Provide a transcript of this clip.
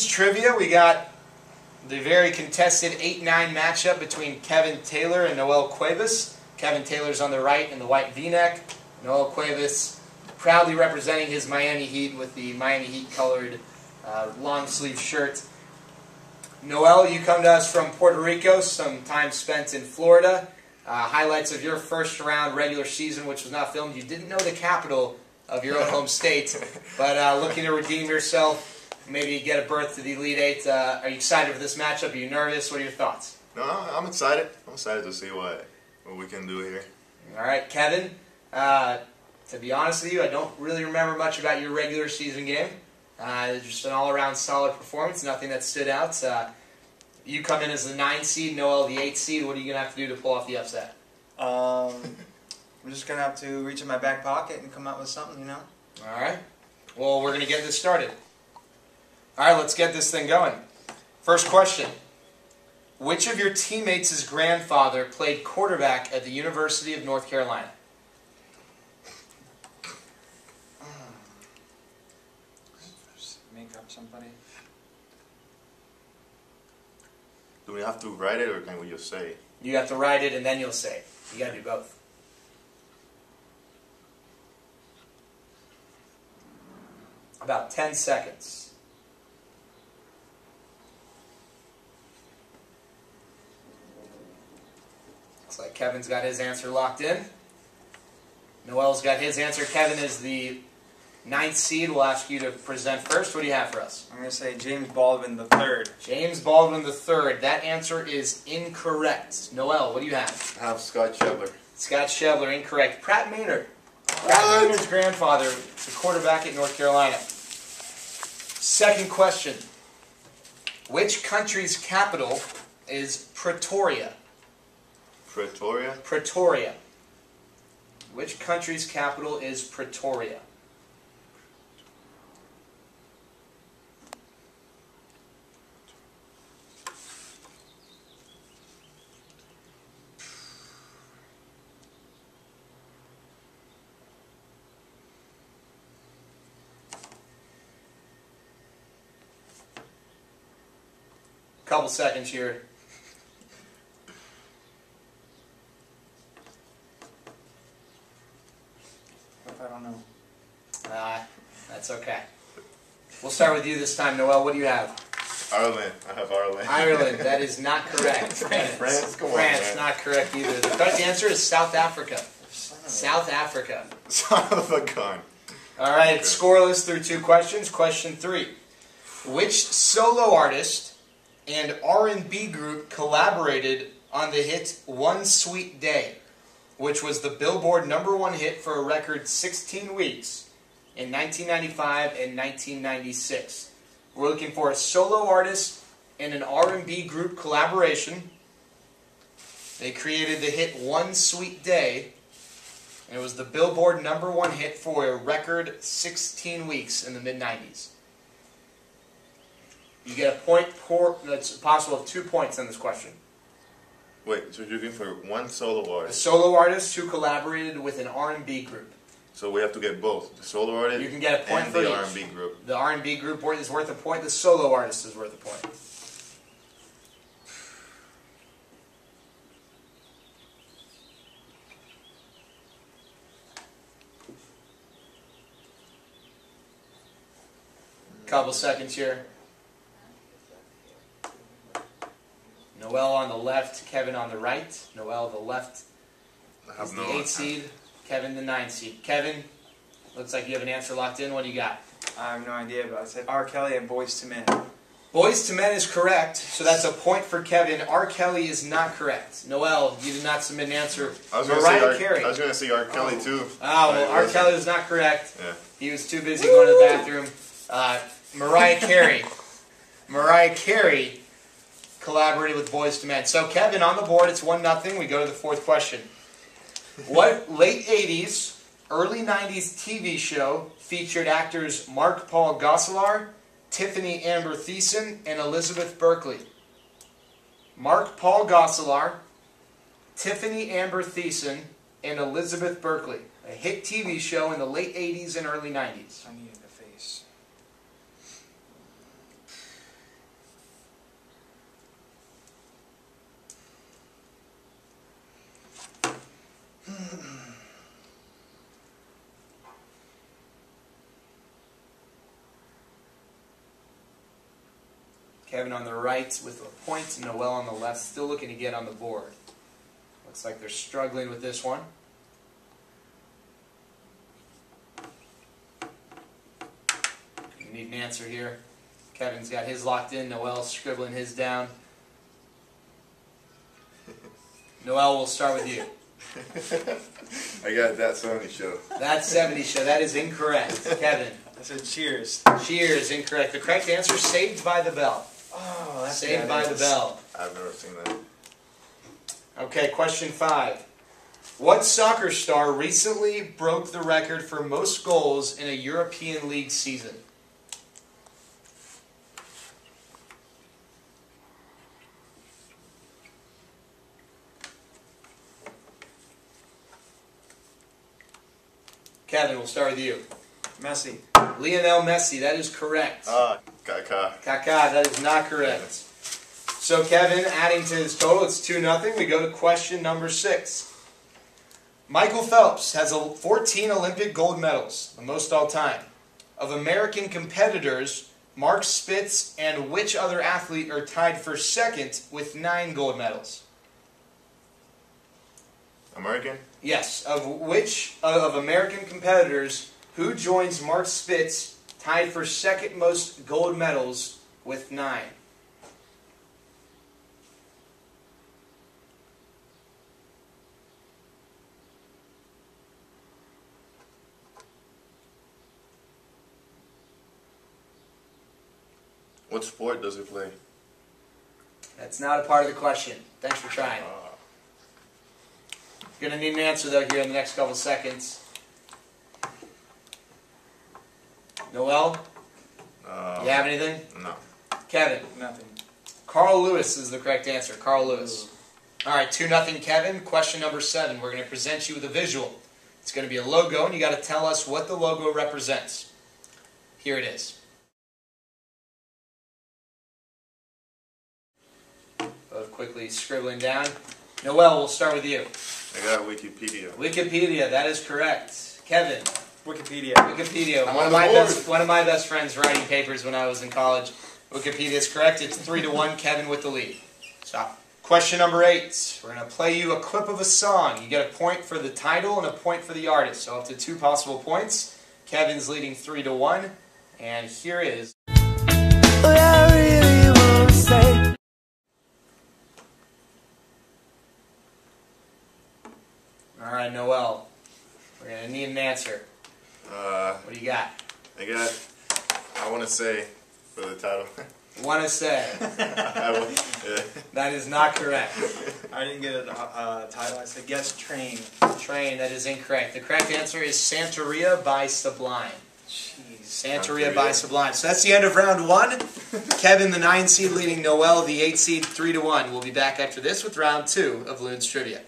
Trivia, we got the very contested 8-9 matchup between Kevin Taylor and Noel Cuevas. Kevin Taylor's on the right in the white v-neck. Noel Cuevas proudly representing his Miami Heat with the Miami Heat colored uh, long sleeve shirt. Noel, you come to us from Puerto Rico, some time spent in Florida. Uh, highlights of your first round regular season, which was not filmed. You didn't know the capital of your own home state, but uh, looking to redeem yourself maybe get a berth to the Elite Eight. Uh, are you excited for this matchup? Are you nervous? What are your thoughts? No, I'm excited. I'm excited to see what what we can do here. All right, Kevin. Uh, to be honest with you, I don't really remember much about your regular season game. Uh, just an all-around solid performance. Nothing that stood out. Uh, you come in as the nine seed, Noel the eight seed. What are you gonna have to do to pull off the upset? Um, I'm just gonna have to reach in my back pocket and come out with something, you know. All right. Well, we're gonna get this started. All right, let's get this thing going. First question. Which of your teammates' grandfather played quarterback at the University of North Carolina? Make up somebody. Do we have to write it or can we just say? You have to write it and then you'll say. You got to do both. About 10 seconds. Looks like Kevin's got his answer locked in. Noel's got his answer. Kevin is the ninth seed. We'll ask you to present first. What do you have for us? I'm gonna say James Baldwin the third. James Baldwin III. That answer is incorrect. Noel, what do you have? I have Scott Schebler. Scott Schebler, incorrect. Pratt Maynard. Pratt Maynard's grandfather, the quarterback at North Carolina. Second question. Which country's capital is Pretoria? Pretoria. Pretoria. Which country's capital is Pretoria? A couple seconds here. What if I don't know? Uh, that's okay. We'll start with you this time, Noel. What do you have? Ireland. I have Ireland. Ireland. That is not correct. France. France? Come on, France, man. not correct either. The correct answer is South Africa. South Africa. Son of a gun. All right, Okay. scoreless through two questions. Question three: Which solo artist and R&B group collaborated on the hit "One Sweet Day," which was the Billboard number one hit for a record 16 weeks in 1995 and 1996? We're looking for a solo artist and an R&B group collaboration. They created the hit "One Sweet Day." And it was the Billboard number one hit for a record 16 weeks in the mid 90s. You get a point per, that's possible of two points in this question. Wait, so you're looking for one solo artist? A solo artist who collaborated with an R&B group. So we have to get both. The solo artist You can get a point and for the. R&B group. The R&B group is worth a point. The solo artist is worth a point. Couple seconds here. Noel on the left, Kevin on the right. Noel the left I is have the no eight seed. Kevin the nine seed. Kevin, looks like you have an answer locked in. What do you got? I have no idea, but I said R. Kelly and Boyz II Men. Boyz II Men is correct, so that's a point for Kevin. R. Kelly is not correct. Noel, you did not submit an answer. I was gonna say R, Carey. I was gonna say R. Kelly too. Oh, well, R. Kelly was not correct. Yeah. He was too busy going to the bathroom. Uh, Mariah Carey. Mariah Carey collaborated with Boyz II Men. So Kevin on the board. It's one nothing. We go to the fourth question. What late '80s, early '90s TV show featured actors Mark Paul Gosselaar, Tiffany Amber Thiessen, and Elizabeth Berkley? Mark Paul Gosselaar, Tiffany Amber Thiessen, and Elizabeth Berkley. A hit TV show in the late 80s and early 90s. I needed the face. Kevin on the right with a point, Noel on the left, still looking to get on the board. Looks like they're struggling with this one. You need an answer here. Kevin's got his locked in, Noel's scribbling his down. Noel, we'll start with you. I got that Sony show. That 70 show, that is incorrect. Kevin, I said cheers. cheers, incorrect. The correct answer, Saved by the Bell. Oh, that's Saved by the Bell. I've never seen that. Okay, question five. What soccer star recently broke the record for most goals in a European League season? Kevin, we'll start with you. Messi. Lionel Messi, that is correct. Ah, Kaká. Kaká, that is not correct. So Kevin, adding to his total, it's 2 nothing. We go to question number 6. Michael Phelps has a 14 Olympic gold medals, the most all time. Of American competitors, Mark Spitz and which other athlete are tied for second with 9 gold medals? American? Yes, of which of American competitors who joins Mark Spitz tied for second most gold medals with 9? What sport does he play? That's not a part of the question. Thanks for trying. Ah, You're going to need an answer, though, here in the next couple seconds. Noel, um, you have anything? No. Kevin, Nothing. Carl Lewis is the correct answer. Carl Lewis. All right, 2 nothing, Kevin. Question number seven. We're going to present you with a visual. It's going to be a logo, and you got to tell us what the logo represents. Here it is. Both quickly scribbling down. Noel, we'll start with you. I got Wikipedia. Wikipedia, that is correct. Kevin, Wikipedia. Wikipedia. I'm One of my board. best one of my best friends writing papers when I was in college. Wikipedia is correct. It's three to one. Kevin with the lead. So, question number eight. We're gonna play you a clip of a song. You get a point for the title and a point for the artist. So up to two possible points. Kevin's leading three to one, and here is. Really All right, Noel. We're gonna need an answer. Uh, What do you got? I got. I want to say for the title. Want to say I will, yeah. that is not correct. I didn't get a uh, title. I said guess train. Train. That is incorrect. The correct answer is Santeria by Sublime. Jeez. Santeria by Sublime. So that's the end of round one. Kevin, the nine seed, leading Noel, the eight seed, three to one. We'll be back after this with round two of Loon's Trivia.